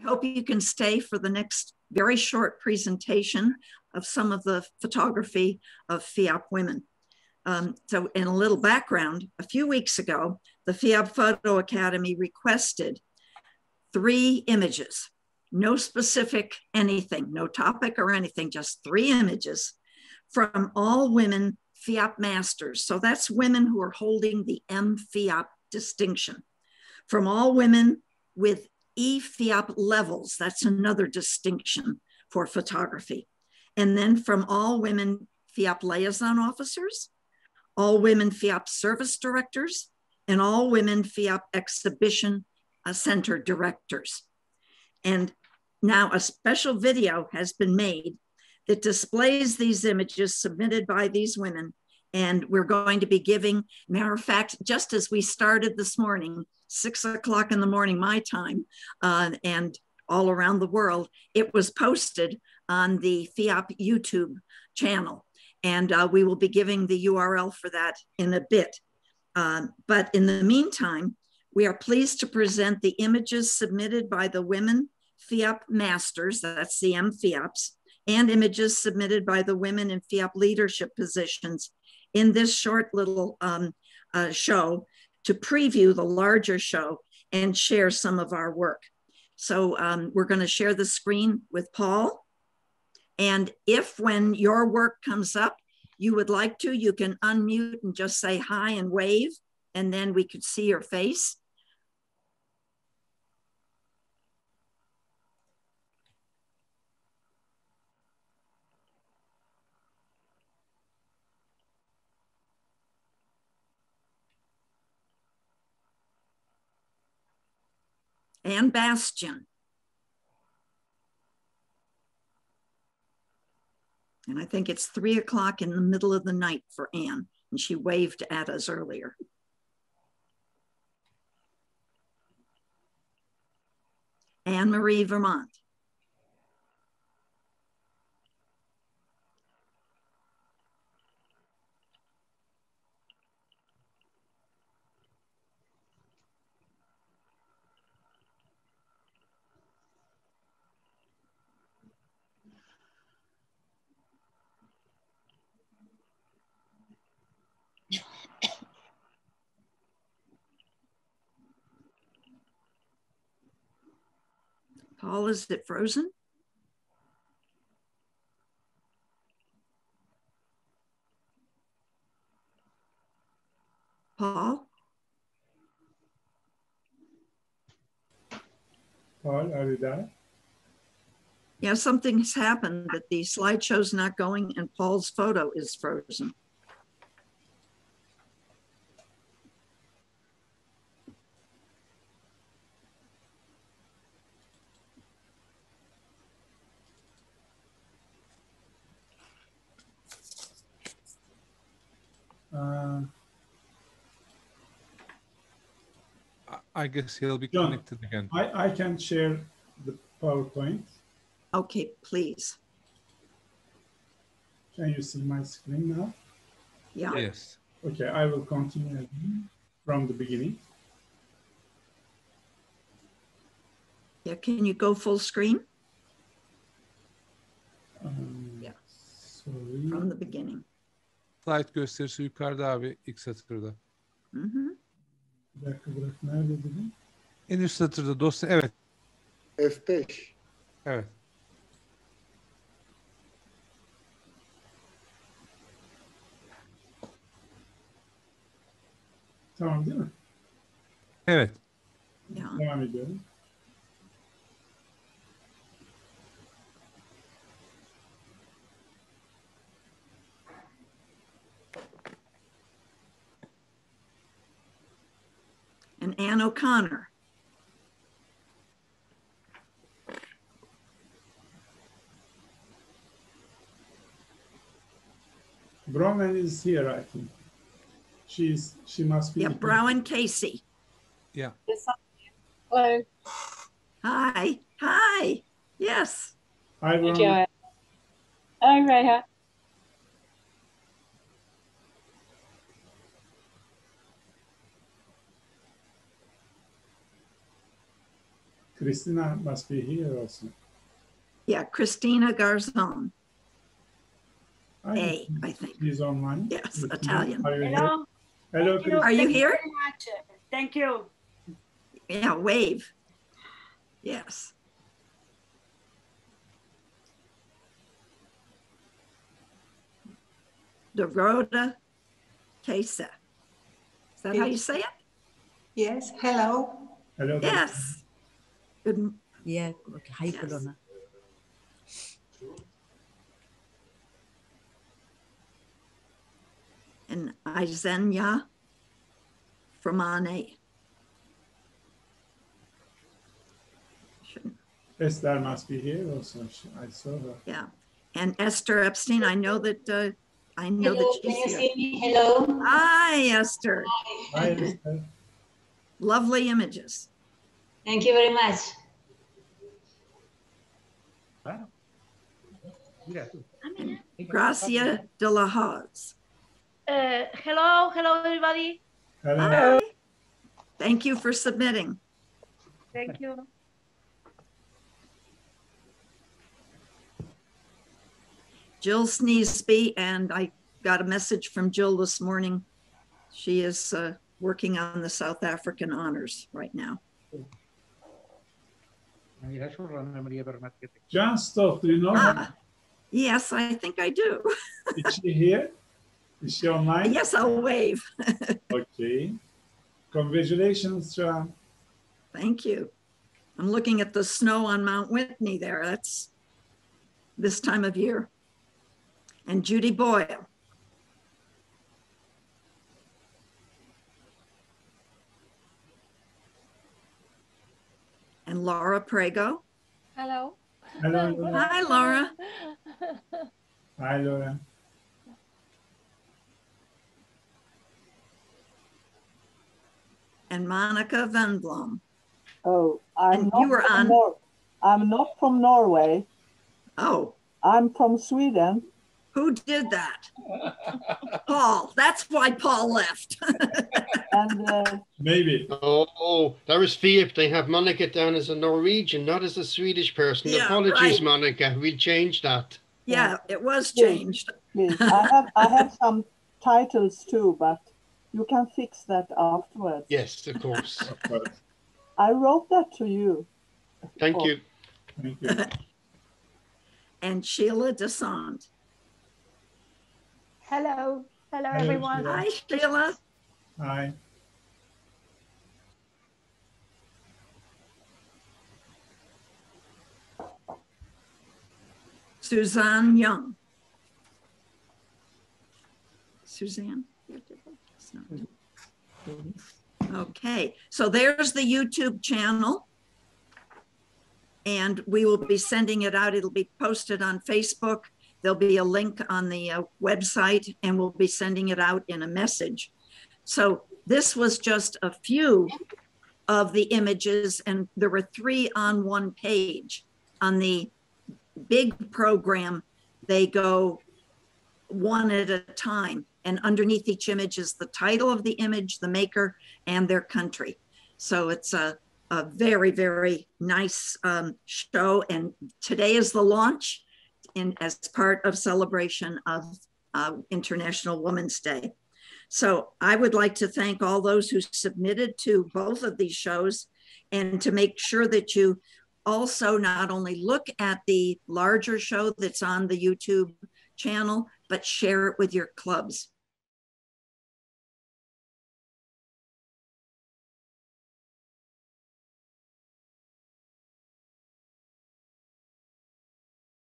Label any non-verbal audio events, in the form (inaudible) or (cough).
I hope you can stay for the next very short presentation of some of the photography of FIAP women. Um, so in a little background, a few weeks ago, the FIAP Photo Academy requested three images, no specific anything, no topic or anything, just three images from all women FIAP masters. So that's women who are holding the MFIAP distinction. From all women with EFIAP levels, that's another distinction for photography. And then from all women FIAP liaison officers, all women FIAP service directors, and all women FIAP exhibition uh, center directors. And now a special video has been made that displays these images submitted by these women. And we're going to be giving, matter of fact, just as we started this morning, six o'clock in the morning, my time, uh, and all around the world, it was posted on the FIAP YouTube channel. And uh, we will be giving the URL for that in a bit. Um, but in the meantime, we are pleased to present the images submitted by the women FIAP masters, that's the MFIAPs, and images submitted by the women in FIAP leadership positions in this short little um, uh, show to preview the larger show and share some of our work. So um, we're going to share the screen with Paul. And if when your work comes up, you would like to, you can unmute and just say hi and wave, and then we could see your face. And Bastion. And I think it's three o'clock in the middle of the night for Anne, and she waved at us earlier. Anne Marie Vermont. Paul, is it frozen? Paul? Paul, are you there? Yeah, something has happened that the slideshow's not going and Paul's photo is frozen. Uh, I guess he'll be John, connected again. I, I can share the PowerPoint. Okay, please. Can you see my screen now? Yeah. Yes. Okay, I will continue from the beginning. Yeah, can you go full screen Um, Yeah. Sorry. from the beginning? Slide gösterisi yukarıda abi ilk satırda. Hı hı. Bir dakika bırak. Nerede dedim? En üst satırda dosya evet F5. evet. Tamam değil mi? Evet. Yeah. Devam ediyorum. Ann O'Connor. Broman is here, I think. She's she must be. Yeah, Brown Casey. Yeah. Hello. Hi. Hi. Yes. Hi, oh, Hi, Broman. Joanne. Hi, Reha. Christina must be here also. Yeah, Christina Garzon, Hi, A, I think. She's online. Yes, Christina, Italian. Are you here? Hello. Hello, Thank you. Christina. Are you Thank here? very much. Thank you. Yeah, wave. Yes. Dorota Kesa. Is that how you say it? Yes, hello. Hello. Yes. Good. Yeah, okay. Hi, Yes. Colonna. And Izenia Framane. Shouldn't- Esther must be here also. I saw her. Yeah. And Esther Epstein, I know that, uh, I know Hello, that can you she's here. see me? Hello. Hi, Esther. Hi, Esther. Lovely images. Thank you very much. Gracia de la Hoz. Uh, hello, hello, everybody. Hello. Hi. Thank you for submitting. Thank you. Jill Sneesby, and I got a message from Jill this morning. She is uh, working on the South African honors right now. John Stoff, do you know her? Ah, yes, I think I do. (laughs) Is she here? Is she online? Yes, I'll wave. (laughs) Okay. Congratulations, John. Thank you. I'm looking at the snow on Mount Whitney there. That's this time of year. And Judy Boyle. And Laura Prego. Hello. Hello, (laughs) Laura. Hi, Laura. Hi, Laura. And Monica Van Blom. Oh, I'm And not you were from on- Nor- I'm not from Norway. Oh, I'm from Sweden. Who did that? Paul. That's why Paul left. (laughs) And uh, Maybe. Oh, that was FIAP. They have Monica down as a Norwegian, not as a Swedish person. Yeah, Apologies, right. Monica. We'll change that. yeah, it was changed. please, I have I have some titles too, but you can fix that afterwards. Yes, of course. (laughs) Of course. I wrote that to you. Thank Oh. you. Thank you. And Sheila Desant. Hello. Hello, Hello, everyone. Sheila. Hi, Sheila. Hi. Suzanne Young. Suzanne? It's. Okay, so there's the YouTube channel. And we will be sending it out. It'll be posted on Facebook. There'll be a link on the uh, website and we'll be sending it out in a message. So this was just a few of the images and there were three on one page. On the big program, they go one at a time. And underneath each image is the title of the image, the maker, and their country. So it's a, a very, very nice um, show. And today is the launch in as part of celebration of uh, International Women's Day. So I would like to thank all those who submitted to both of these shows and to make sure that you also not only look at the larger show that's on the YouTube channel, but share it with your clubs.